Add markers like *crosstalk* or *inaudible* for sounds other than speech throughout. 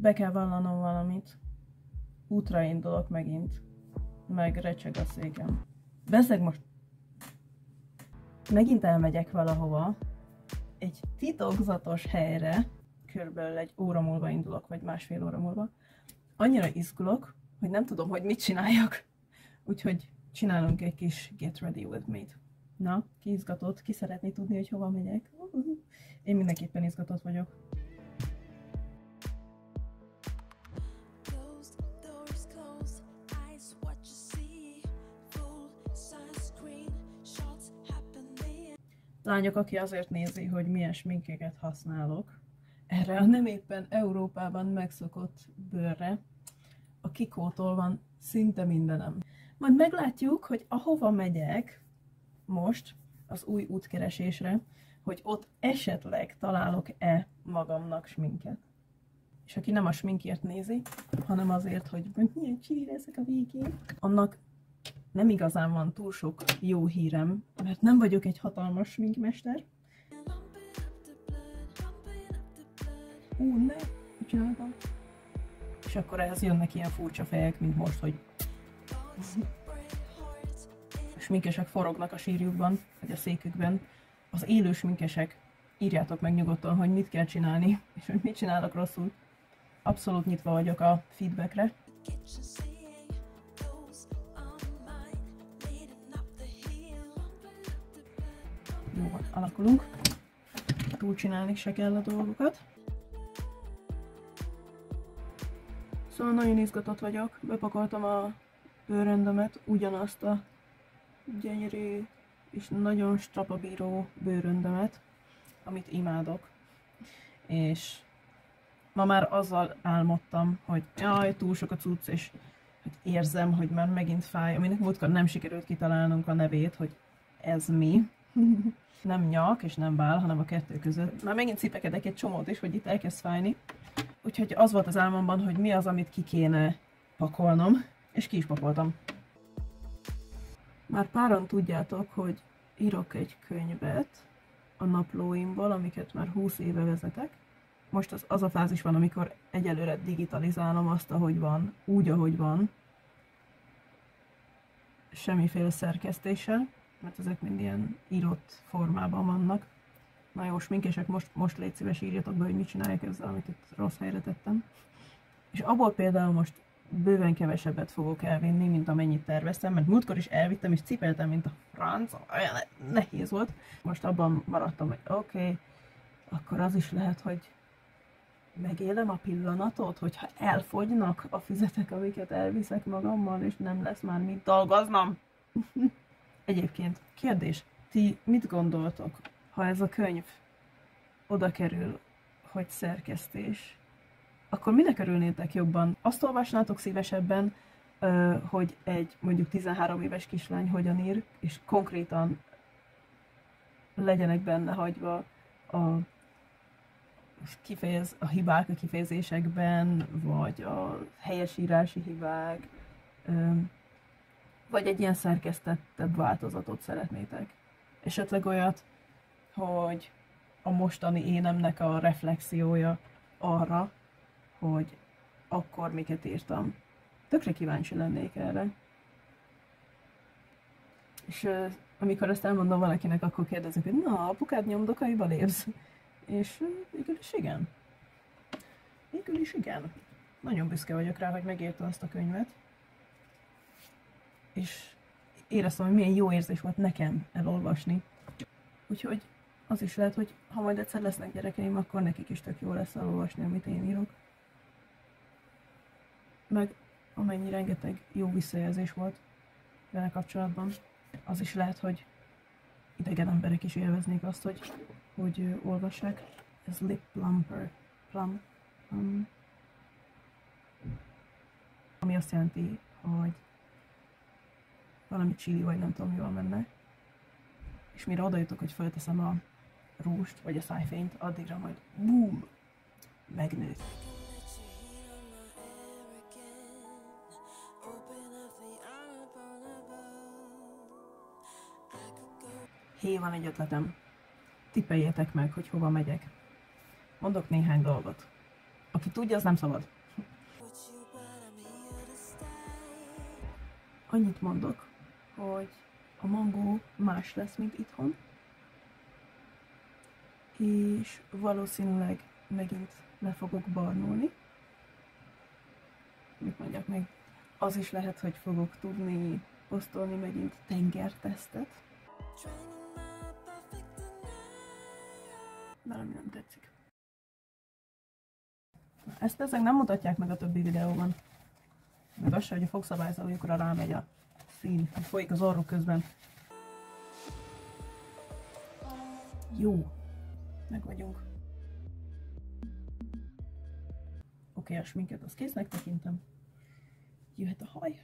Be kell vallanom valamit. Útra indulok megint. Meg recseg a székem. Beszeg most. Megint elmegyek valahova. Egy titokzatos helyre. Körülbelül egy óra múlva indulok, vagy másfél óra múlva. Annyira izgulok, hogy nem tudom, hogy mit csináljak. Úgyhogy csinálunk egy kis Get Ready With Me-t. Na, ki izgatott? Ki szeretné tudni, hogy hova megyek? Én mindenképpen izgatott vagyok. Lányok, aki azért nézi, hogy milyen sminkeket használok, erre a nem éppen Európában megszokott bőrre, a Kikótól van szinte mindenem. Majd meglátjuk, hogy ahova megyek most az új útkeresésre, hogy ott esetleg találok-e magamnak sminket. És aki nem a sminkért nézi, hanem azért, hogy milyen csíri leszek a végén, annak nem igazán van túl sok jó hírem, mert nem vagyok egy hatalmas sminkmester. Ú, ne, csináltam? És akkor ehhez jönnek ilyen furcsa fejek, mint most, hogy a *laughs* sminkesek forognak a sírjukban, vagy a székükben. Az élő sminkesek, írjátok meg nyugodtan, hogy mit kell csinálni, *laughs* és hogy mit csinálok rosszul. Abszolút nyitva vagyok a feedbackre. Alakulunk. Túl csinálni se kell a dolgokat. Szóval nagyon izgatott vagyok. Bepakoltam a bőröndömet, ugyanazt a gyönyörű és nagyon strapabíró bőröndömet, amit imádok. És ma már azzal álmodtam, hogy jaj, túl sok a cucc, és hogy érzem, hogy már megint fáj, aminek múltkor nem sikerült kitalálnunk a nevét, hogy ez mi. *laughs* nem nyak és nem vál, hanem a kettő között. Már megint cipekedek egy csomót is, hogy itt elkezd fájni. Úgyhogy az volt az álmomban, hogy mi az, amit ki kéne pakolnom, és ki is pakoltam. Már páran tudjátok, hogy írok egy könyvet a naplóimból, amiket már 20 éve vezetek. Most az, az a fázis van, amikor egyelőre digitalizálom azt, ahogy van, úgy, ahogy van. Semmiféle szerkesztéssel, mert ezek mind ilyen írott formában vannak. Na jó, sminkesek, most, most légy szíves, írjatok be, hogy mit csinálják ezzel, amit itt rossz helyre tettem. És abból például most bőven kevesebbet fogok elvinni, mint amennyit terveztem, mert múltkor is elvittem, és cipeltem, mint a franc, olyan nehéz volt. Most abban maradtam, hogy oké, okay, akkor az is lehet, hogy megélem a pillanatot, hogyha elfogynak a füzetek, amiket elviszek magammal, és nem lesz már mit dolgoznom. *laughs* Egyébként, kérdés, ti mit gondoltok, ha ez a könyv oda kerül, hogy szerkesztés, akkor minek örülnétek jobban? Azt olvasnátok szívesebben, hogy egy mondjuk 13 éves kislány hogyan ír, és konkrétan legyenek benne hagyva a kifejez, a hibák a kifejezésekben, vagy a helyesírási hibák, vagy egy ilyen szerkesztettebb változatot szeretnétek. Esetleg olyat, hogy a mostani énemnek a reflexiója arra, hogy akkor miket írtam. Tökre kíváncsi lennék erre. És amikor ezt elmondom valakinek, akkor kérdezik, hogy na, apukád nyomdokaiba lépsz? És végül is igen. Végül is igen. Nagyon büszke vagyok rá, hogy megírtam azt a könyvet. És éreztem, hogy milyen jó érzés volt nekem elolvasni. Úgyhogy az is lehet, hogy ha majd egyszer lesznek gyerekeim, akkor nekik is tök jó lesz elolvasni, amit én írok. Meg amennyi rengeteg jó visszajelzés volt vele kapcsolatban, az is lehet, hogy idegen emberek is élveznék azt, hogy, hogy ö, olvassák. Ez lip plumper. Plum. Um, ami azt jelenti, hogy valami chili, vagy nem tudom, mi van benne. És mire oda jutok, hogy felteszem a rúst, vagy a szájfényt, addigra majd boom, megnőtt. Hé, van egy ötletem. Tippeljetek meg, hogy hova megyek. Mondok néhány dolgot. Aki tudja, az nem szabad. Annyit mondok, hogy a mangó más lesz, mint itthon, és valószínűleg megint le fogok barnulni. Mit mondjak még? Az is lehet, hogy fogok tudni posztolni megint tengertesztet, Training my perfect denial. de ami nem tetszik. Ezt ezek nem mutatják meg a többi videóban. Meg az hogy a fogszabályzójukra rámegy a szín, folyik az orruk közben. Jó, meg vagyunk. Oké, a sminket azt késznek tekintem. Jöhet a haj.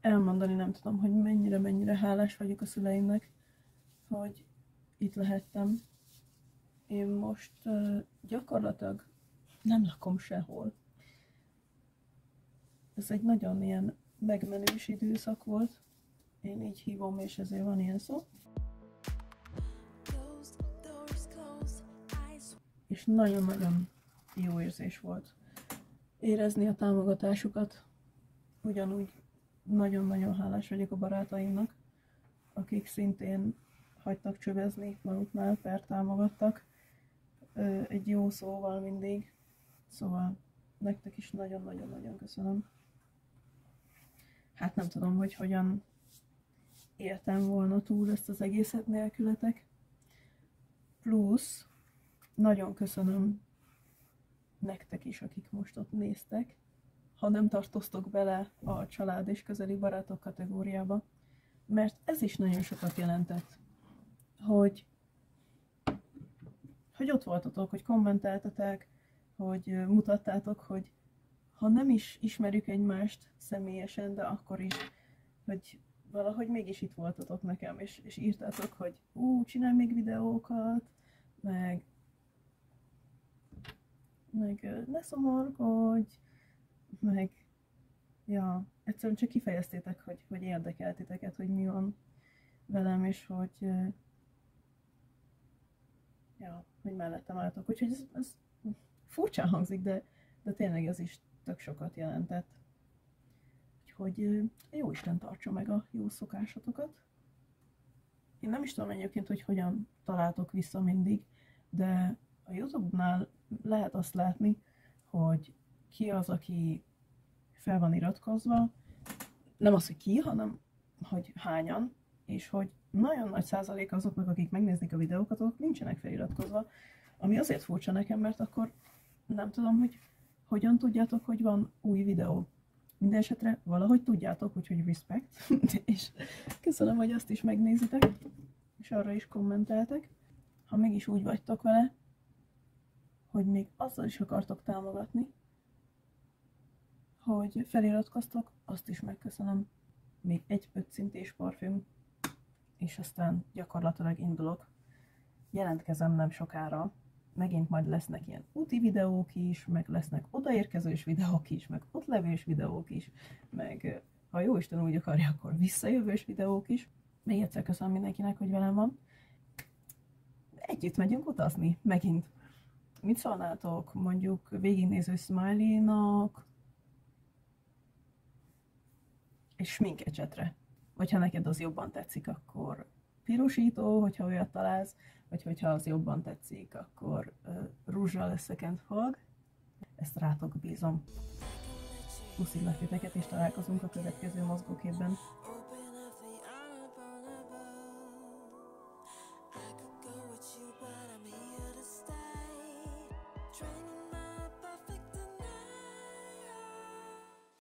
Elmondani nem tudom, hogy mennyire-mennyire hálás vagyok a szüleimnek, hogy itt lehettem. Én most uh, gyakorlatilag nem lakom sehol. Ez egy nagyon ilyen megmenős időszak volt. Én így hívom, és ezért van ilyen szó. És nagyon-nagyon jó érzés volt érezni a támogatásukat. Ugyanúgy nagyon-nagyon hálás vagyok a barátaimnak, akik szintén hagytak csövezni maguknál, per támogattak egy jó szóval mindig. Szóval nektek is nagyon-nagyon-nagyon köszönöm. Hát nem tudom, hogy hogyan éltem volna túl ezt az egészet nélkületek. Plusz nagyon köszönöm nektek is, akik most ott néztek. Ha nem tartoztok bele a család és közeli barátok kategóriába, mert ez is nagyon sokat jelentett, hogy, hogy ott voltatok, hogy kommenteltetek, hogy mutattátok, hogy ha nem is ismerjük egymást személyesen, de akkor is, hogy valahogy mégis itt voltatok nekem, és, és írtátok, hogy ú, csinálj még videókat, meg meg ne szomorkodj, meg ja, egyszerűen csak kifejeztétek, hogy, hogy érdekel hogy mi van velem, és hogy ja, hogy mellettem álltok. Úgyhogy ez, ez furcsán hangzik, de, de tényleg ez is tök sokat jelentett. Úgyhogy jó Isten tartsa meg a jó szokásatokat. Én nem is tudom egyébként, hogy hogyan találtok vissza mindig, de a Youtube-nál lehet azt látni, hogy ki az, aki fel van iratkozva, nem az, hogy ki, hanem hogy hányan, és hogy nagyon nagy százalék azoknak, akik megnézik a videókat, azok nincsenek feliratkozva, ami azért furcsa nekem, mert akkor nem tudom, hogy hogyan tudjátok, hogy van új videó. Minden esetre valahogy tudjátok, úgyhogy respect, *laughs* és köszönöm, hogy azt is megnézitek, és arra is kommenteltek. Ha mégis úgy vagytok vele, hogy még azzal is akartok támogatni, hogy feliratkoztok, azt is megköszönöm. Még egy ötcintés parfüm, és aztán gyakorlatilag indulok. Jelentkezem nem sokára, megint majd lesznek ilyen úti videók is, meg lesznek odaérkezős videók is, meg ott levős videók is, meg ha jó Isten úgy akarja, akkor visszajövős videók is. Még egyszer köszönöm mindenkinek, hogy velem van. Együtt megyünk utazni, megint. Mit szólnátok mondjuk végignéző smiley-nak és sminkecsetre? Vagy ha neked az jobban tetszik, akkor pirosító, hogyha olyat találsz, vagy hogyha az jobban tetszik, akkor rúzsal összekent fog. Ezt rátok bízom. Puszillak titeket, és találkozunk a következő mozgóképben.